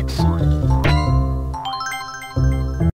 Excellent.